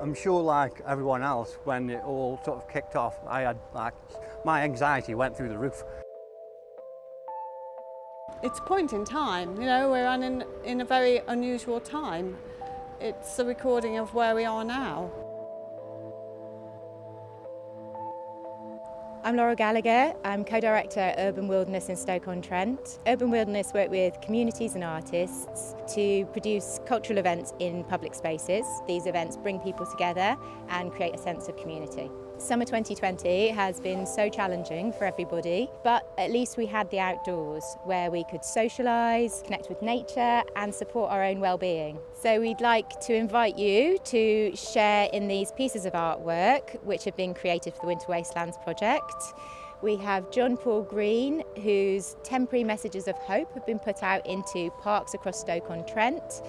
I'm sure like everyone else, when it all sort of kicked off, I had like, my anxiety went through the roof. It's a point in time, you know, we're in, in a very unusual time. It's a recording of where we are now. I'm Laura Gallagher. I'm co-director at Urban Wilderness in Stoke-on-Trent. Urban Wilderness work with communities and artists to produce cultural events in public spaces. These events bring people together and create a sense of community. Summer 2020 has been so challenging for everybody, but at least we had the outdoors where we could socialise, connect with nature and support our own well-being. So we'd like to invite you to share in these pieces of artwork which have been created for the Winter Wastelands project. We have John Paul Green, whose temporary messages of hope have been put out into parks across Stoke-on-Trent.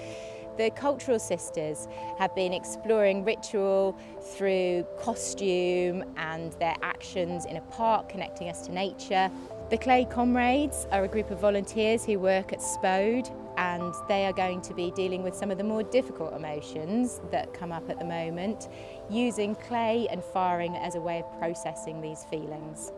The Cultural Sisters have been exploring ritual through costume and their actions in a park, connecting us to nature. The Clay Comrades are a group of volunteers who work at Spode and they are going to be dealing with some of the more difficult emotions that come up at the moment, using clay and firing as a way of processing these feelings.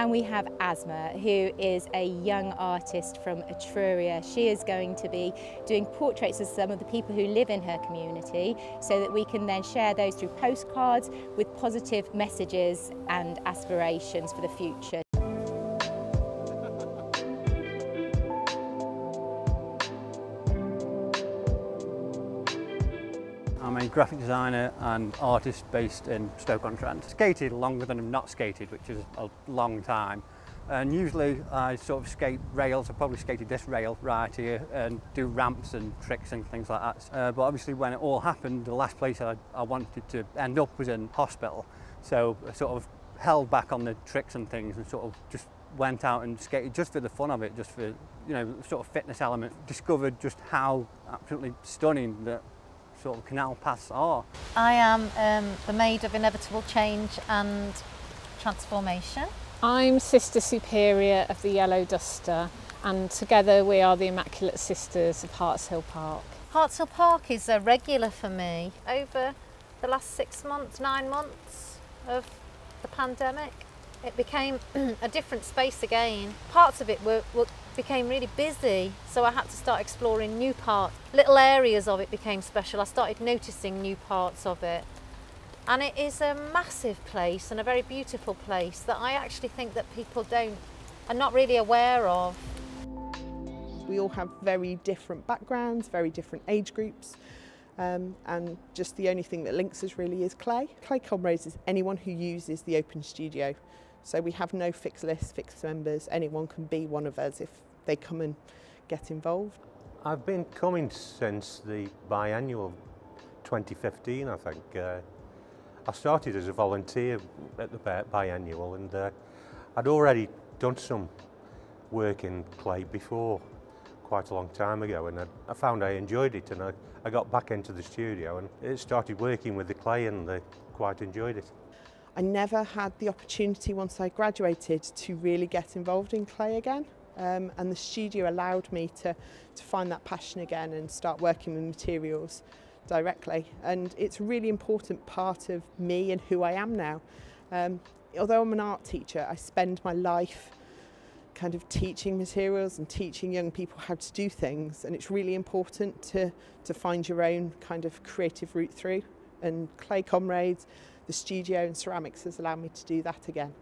And we have Asma, who is a young artist from Etruria. She is going to be doing portraits of some of the people who live in her community so that we can then share those through postcards with positive messages and aspirations for the future. I'm a graphic designer and artist based in Stoke-on-Trent. Skated longer than I've not skated, which is a long time. And usually I sort of skate rails, I probably skated this rail right here and do ramps and tricks and things like that. Uh, but obviously when it all happened, the last place I, I wanted to end up was in hospital. So I sort of held back on the tricks and things and sort of just went out and skated just for the fun of it, just for, you know, sort of fitness element. Discovered just how absolutely stunning that sort of canal paths are. I am um, the maid of inevitable change and transformation. I'm Sister Superior of the Yellow Duster and together we are the Immaculate Sisters of Hartshill Park. Hartshill Park is a regular for me over the last six months, nine months of the pandemic. It became a different space again. Parts of it were, were became really busy, so I had to start exploring new parts. Little areas of it became special. I started noticing new parts of it. And it is a massive place and a very beautiful place that I actually think that people don't are not really aware of. We all have very different backgrounds, very different age groups. Um, and just the only thing that links us really is Clay. Clay Comrades is anyone who uses the open studio. So we have no fixed list, fixed members. Anyone can be one of us if they come and get involved. I've been coming since the Biennial 2015, I think. Uh, I started as a volunteer at the Biennial and uh, I'd already done some work in clay before, quite a long time ago, and I, I found I enjoyed it and I, I got back into the studio and it started working with the clay and I quite enjoyed it. I never had the opportunity once I graduated to really get involved in clay again. Um, and the studio allowed me to, to find that passion again and start working with materials directly. And it's a really important part of me and who I am now. Um, although I'm an art teacher, I spend my life kind of teaching materials and teaching young people how to do things. And it's really important to, to find your own kind of creative route through. And Clay Comrades, the studio and ceramics has allowed me to do that again.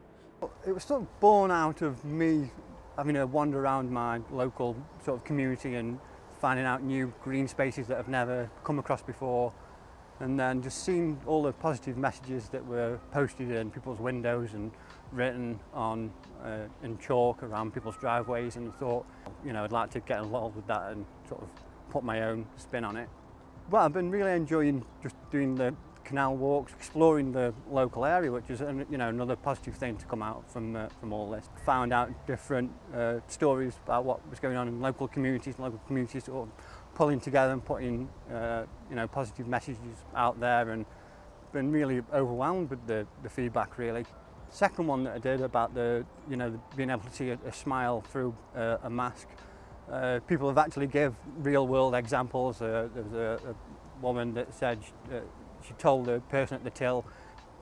It was sort of born out of me having a wander around my local sort of community and finding out new green spaces that I've never come across before and then just seeing all the positive messages that were posted in people's windows and written on uh, in chalk around people's driveways and thought you know I'd like to get involved with that and sort of put my own spin on it. Well, I've been really enjoying just doing the canal walks, exploring the local area, which is you know another positive thing to come out from uh, from all this. Found out different uh, stories about what was going on in local communities, local communities sort of pulling together and putting uh, you know positive messages out there, and been really overwhelmed with the, the feedback really. Second one that I did about the you know being able to see a, a smile through uh, a mask uh, people have actually gave real world examples. Uh, there was a, a woman that said uh, she told the person at the till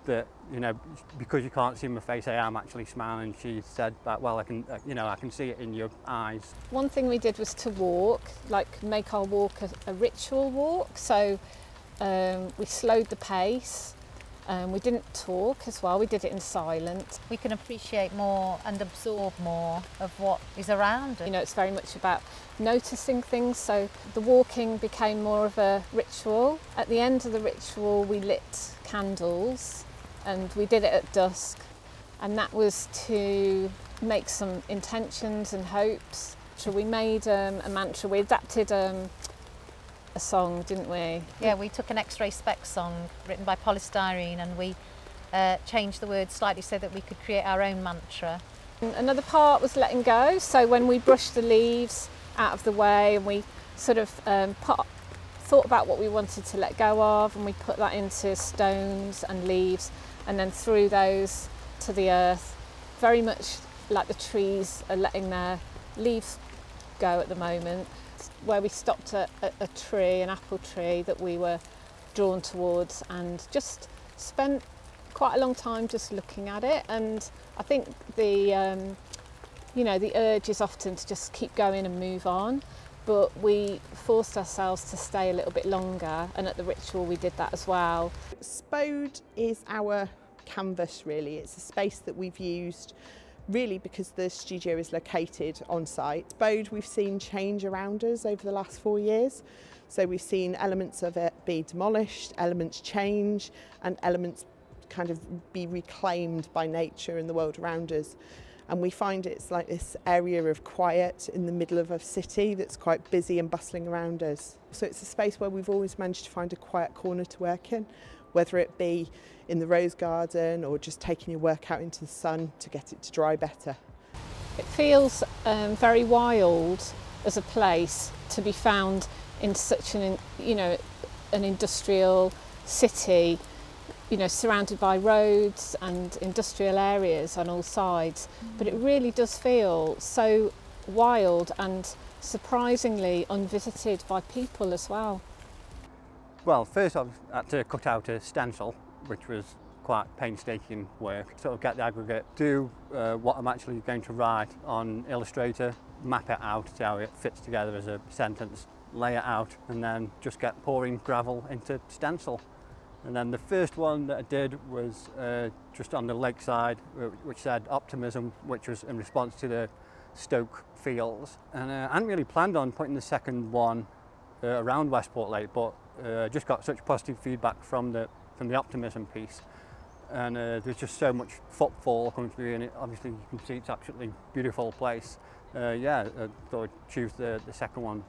that you know because you can't see my face I am actually smiling she said that well I can uh, you know I can see it in your eyes. One thing we did was to walk like make our walk a, a ritual walk so um, we slowed the pace um, we didn't talk as well we did it in silence. We can appreciate more and absorb more of what is around you know it's very much about noticing things so the walking became more of a ritual. At the end of the ritual we lit candles and we did it at dusk. And that was to make some intentions and hopes. So we made um, a mantra. We adapted um, a song didn't we? Yeah we took an X-Ray Spex song written by Poly Styrene and we uh, changed the words slightly so that we could create our own mantra. Another part was letting go. So when we brushed the leaves out of the way and we sort of um, put thought about what we wanted to let go of and we put that into stones and leaves and then threw those to the earth. Very much like the trees are letting their leaves go at the moment where we stopped at a, a tree an apple tree that we were drawn towards and just spent quite a long time just looking at it. And I think the um, you know the urge is often to just keep going and move on but we forced ourselves to stay a little bit longer. And at the ritual we did that as well. Spode is our canvas really, it's a space that we've used really because the studio is located on site. Spode we've seen change around us over the last four years. So we've seen elements of it be demolished, elements change and elements kind of be reclaimed by nature and the world around us and we find it's like this area of quiet in the middle of a city that's quite busy and bustling around us. So it's a space where we've always managed to find a quiet corner to work in, whether it be in the rose garden or just taking your work out into the sun to get it to dry better. It feels um, very wild as a place to be found in such an, you know, an industrial city you know, surrounded by roads and industrial areas on all sides. Mm. But it really does feel so wild and surprisingly unvisited by people as well. Well, first I had to cut out a stencil, which was quite painstaking work. Sort of get the aggregate, do uh, what I'm actually going to write on Illustrator, map it out, see how it fits together as a sentence, lay it out, and then just get pouring gravel into stencil. And then the first one that I did was uh, just on the lakeside, which said optimism, which was in response to the Stoke fields. And uh, I hadn't really planned on putting the second one uh, around Westport Lake, but uh, just got such positive feedback from the from the optimism piece. And uh, there's just so much footfall coming through, and it, obviously you can see it's absolutely beautiful place. Uh, yeah, I thought I'd choose the, the second one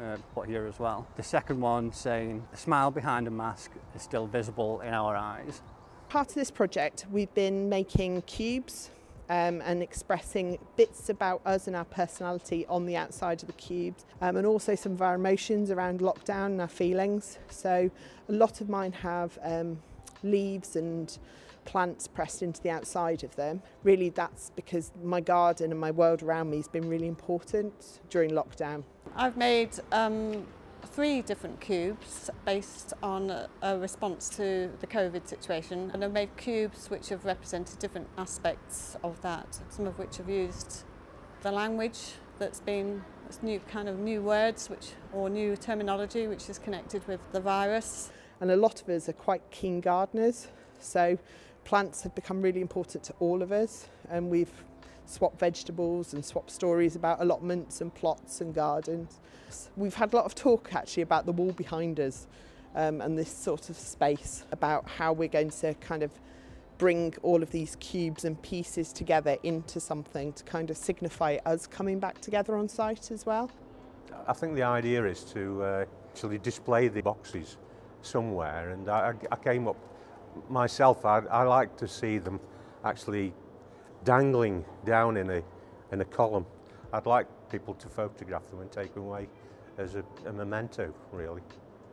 uh, put here as well. The second one saying, the smile behind a mask is still visible in our eyes. Part of this project, we've been making cubes um, and expressing bits about us and our personality on the outside of the cubes um, and also some of our emotions around lockdown and our feelings. So a lot of mine have um, leaves and plants pressed into the outside of them. Really that's because my garden and my world around me has been really important during lockdown. I've made um, three different cubes based on a, response to the COVID situation and I've made cubes which have represented different aspects of that, some of which have used the language that's been it's new kind of new words which or new terminology which is connected with the virus. And a lot of us are quite keen gardeners so plants have become really important to all of us and we've swap vegetables and swap stories about allotments and plots and gardens. We've had a lot of talk actually about the wall behind us um, and this sort of space about how we're going to kind of bring all of these cubes and pieces together into something to kind of signify us coming back together on site as well. I think the idea is to uh, actually display the boxes somewhere and I, I came up myself, I, I like to see them actually dangling down in a, in a column. I'd like people to photograph them and take them away as a, a memento, really.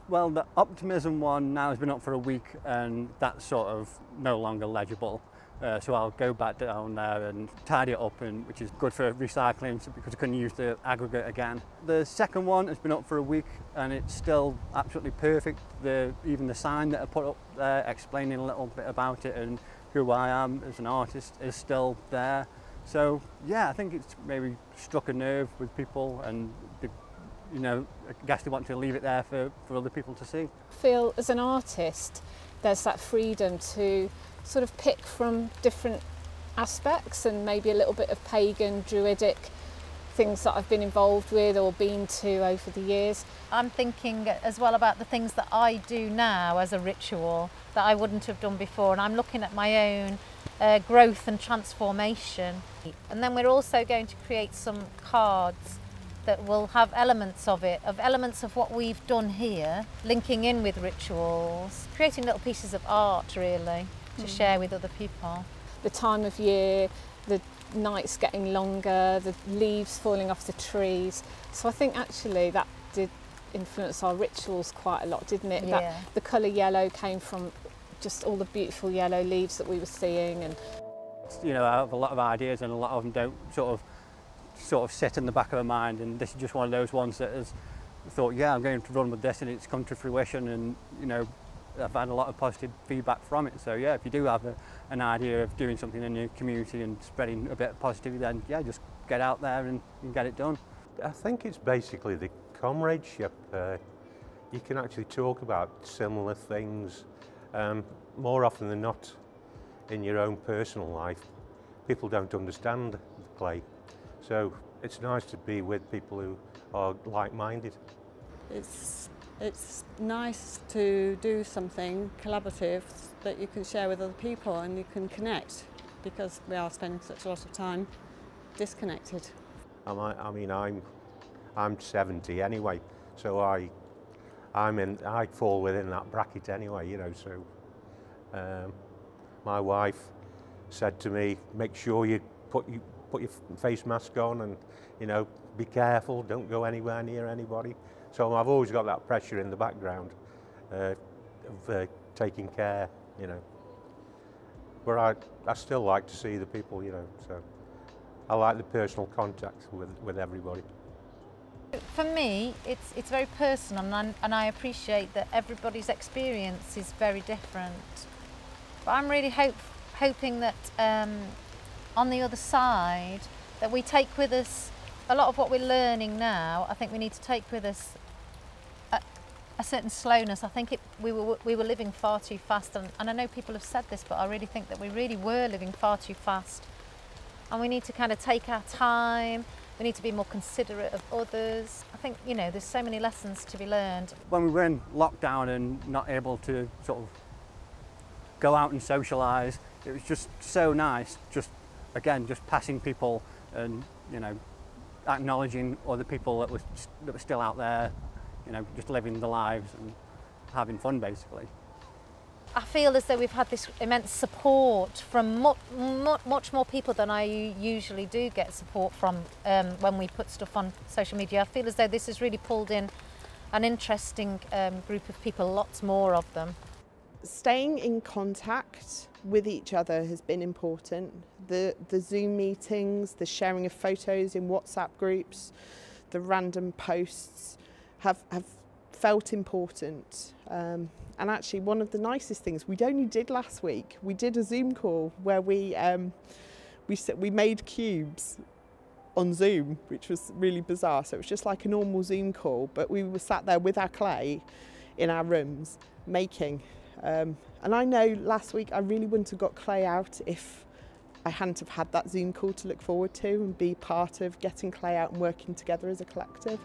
Well, the optimism one now has been up for a week and that's sort of no longer legible. Uh, so I'll go back down there and tidy it up, and which is good for recycling because I couldn't use the aggregate again. The second one has been up for a week and it's still absolutely perfect. The, even the sign that I put up there explaining a little bit about it and who I am as an artist is still there. So yeah, I think it's maybe struck a nerve with people and the, you know, I guess they want to leave it there for, for other people to see. I feel as an artist, there's that freedom to sort of pick from different aspects and maybe a little bit of pagan, druidic things that I've been involved with or been to over the years. I'm thinking as well about the things that I do now as a ritual that I wouldn't have done before and I'm looking at my own uh, growth and transformation. And then we're also going to create some cards that will have elements of it, of elements of what we've done here, linking in with rituals, creating little pieces of art really to mm. share with other people. The time of year, the nights getting longer, the leaves falling off the trees. So I think actually that did influence our rituals quite a lot, didn't it? Yeah. That the colour yellow came from just all the beautiful yellow leaves that we were seeing and you know, I have a lot of ideas and a lot of them don't sort of sort of sit in the back of my mind and this is just one of those ones that has thought, yeah, I'm going to run with this and it's come to fruition and, you know, I've had a lot of positive feedback from it. So yeah, if you do have a, an idea of doing something in your community and spreading a bit of positivity, then yeah, just get out there and, and get it done. I think it's basically the comradeship. Uh, you can actually talk about similar things um, more often than not in your own personal life. People don't understand the play, so it's nice to be with people who are like-minded. It's it's nice to do something collaborative that you can share with other people and you can connect because we are spending such a lot of time disconnected. I, mean, I'm, I'm 70 anyway, so I, I'm in, I fall within that bracket anyway, you know, so um, my wife said to me, make sure you put, you put your face mask on and, you know, be careful, don't go anywhere near anybody. So I've always got that pressure in the background uh, of uh, taking care, you know. But I, I still like to see the people, you know, so I like the personal contact with, with everybody. For me, it's, it's very personal and I, and I appreciate that everybody's experience is very different. But I'm really hope, hoping that um, on the other side, that we take with us a lot of what we're learning now, I think we need to take with us a, a certain slowness. I think it, we, were, we were living far too fast, and, and I know people have said this, but I really think that we really were living far too fast. And we need to kind of take our time, we need to be more considerate of others. I think, you know, there's so many lessons to be learned. When we were in lockdown and not able to sort of go out and socialise, it was just so nice, just again, just passing people and, you know, acknowledging other people that were, that were still out there, you know, just living the lives and having fun basically. I feel as though we've had this immense support from much, much more people than I usually do get support from um, when we put stuff on social media. I feel as though this has really pulled in an interesting um, group of people, lots more of them. Staying in contact with each other has been important. The, the Zoom meetings, the sharing of photos in WhatsApp groups, the random posts have, have felt important. Um, and actually one of the nicest things we only did last week, we did a Zoom call where we, um, we, we made cubes on Zoom, which was really bizarre. So it was just like a normal Zoom call, but we were sat there with our clay in our rooms making um, And I know last week I really wouldn't have got Clay out if I hadn't have had that Zoom call to look forward to and be part of getting Clay out and working together as a collective.